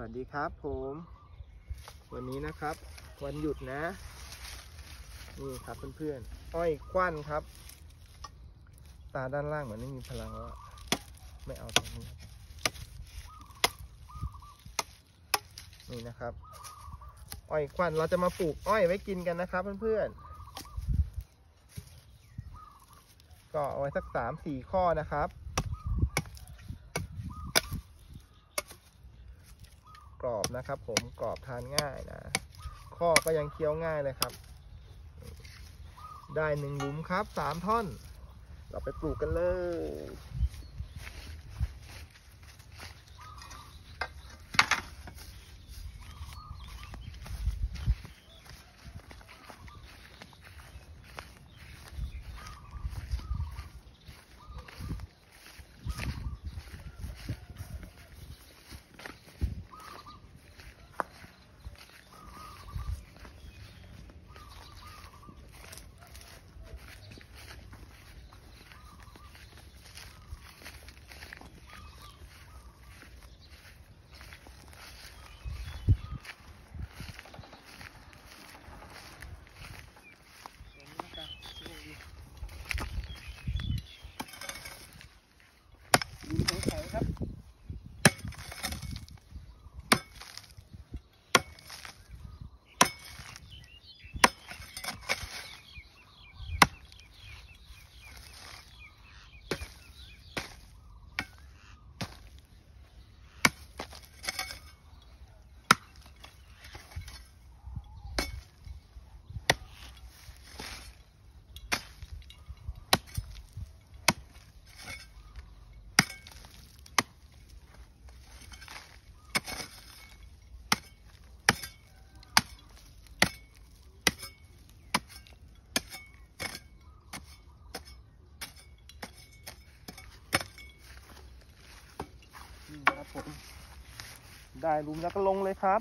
วัสดีครับผม วันนี้นะครับ วันหยุดนะ นี่ครับเพื่อนๆอ้อยควันครับ ตาด้านล่างเหมือนไม่มีพลังแล้วะไม่เอาตรงนี้นี่นะครับ อ้อยควันเราจะมาปลูกอ้อยไว้กินกันนะครับเพื่อนๆก็เอาไว้สักสามสี่ข้อนะครับ กรอบนะครับ ผมกรอบทานง่ายนะข้อก็ยังเคี้ยวง่ายเลยครับ ได้หนึ่งหลุมครับสามท่อน เราไปปลูกกันเลย ดิ ผม ได้ลุมแล้วก็ลงเลยครับ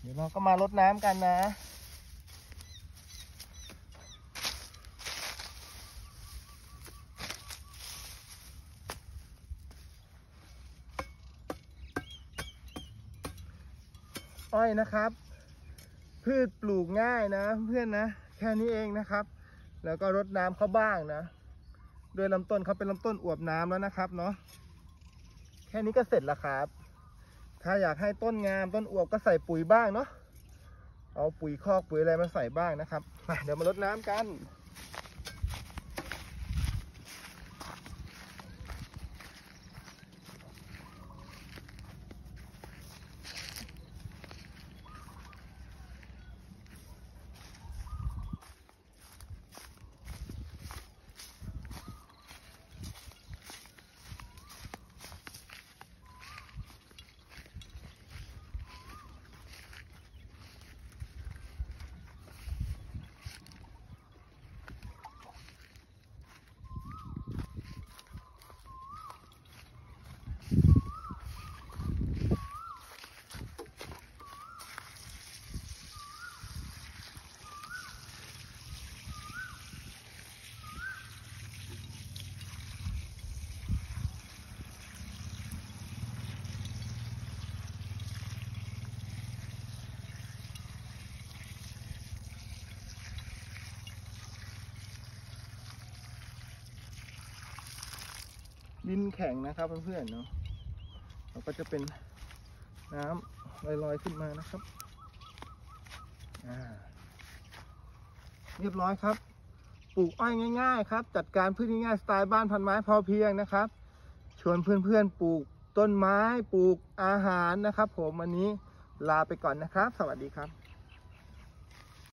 เดี๋ยวเราก็มาลดน้ำกันนะ อ้อยนะครับ พืชปลูกง่ายนะ เพื่อนนะ แค่นี้เองนะครับ แล้วก็รดน้ำเขาบ้างนะโดยลำต้นเขาเป็นลำต้นอวบน้ำแล้วนะครับเนาะแค่นี้ก็เสร็จแล้วครับ ถ้าอยากให้ต้นงามต้นอวบก็ใส่ปุ๋ยบ้างเนาะเอาปุ๋ยคอกปุ๋ยอะไรมาใส่บ้างนะครับเดี๋ยวมารดน้ำกัน ดินแข็งนะครับเพื่อนๆเนาะเราก็จะเป็นน้ำลอยๆขึ้นมานะครับอ่าเรียบร้อยครับ ปลูกอ้อยง่ายๆ ครับ จัดการพืชง่ายๆสไตล์บ้านพันไม้พอเพียงนะครับ ชวนเพื่อนๆปลูกต้นไม้ปลูกอาหารนะครับ ผมวันนี้ลาไปก่อนนะครับ สวัสดีครับ